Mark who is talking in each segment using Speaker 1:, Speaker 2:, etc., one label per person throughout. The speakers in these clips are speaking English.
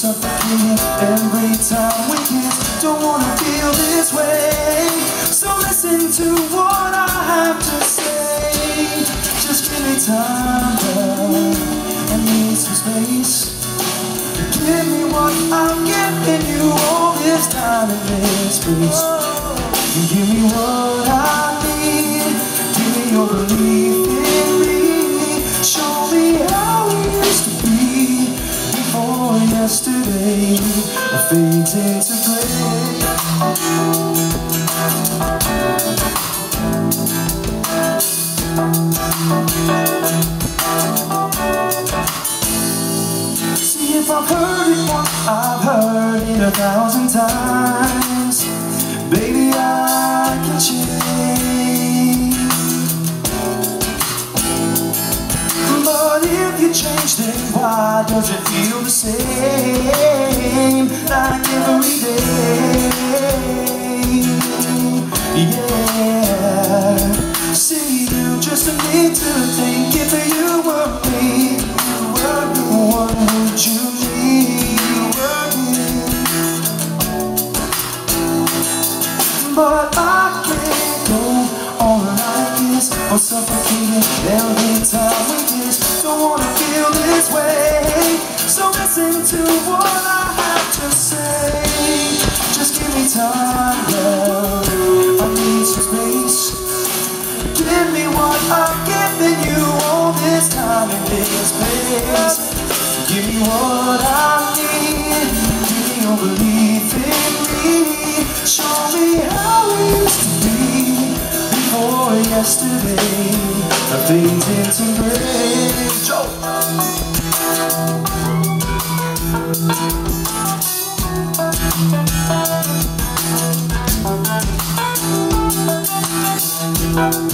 Speaker 1: suffocating every time we kiss. Don't wanna feel this way. So listen to what I have to say. Just give me time, love And need some space. Give me what I'm giving you. All this time and this space Give me what I need. Give me your belief gray See if I've heard it once, I've heard it a thousand times. Baby, I can change. But if you change, then why does it feel the same Like every day. Yeah. See, you just need to you me would you need? But I can't go on like this. Suffocating every time we kiss Don't wanna feel this way. So listen to what I to say Just give me time, love I need some space Give me what I've given you all this time and this place. Give me what I need. Give me your in me. Show me how we used to be before yesterday. The things into gray. Joe. Thank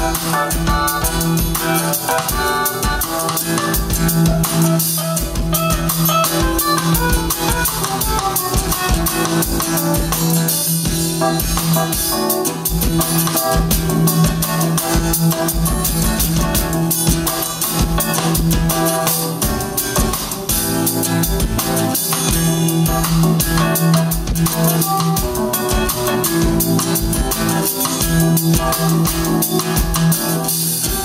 Speaker 1: Thank you.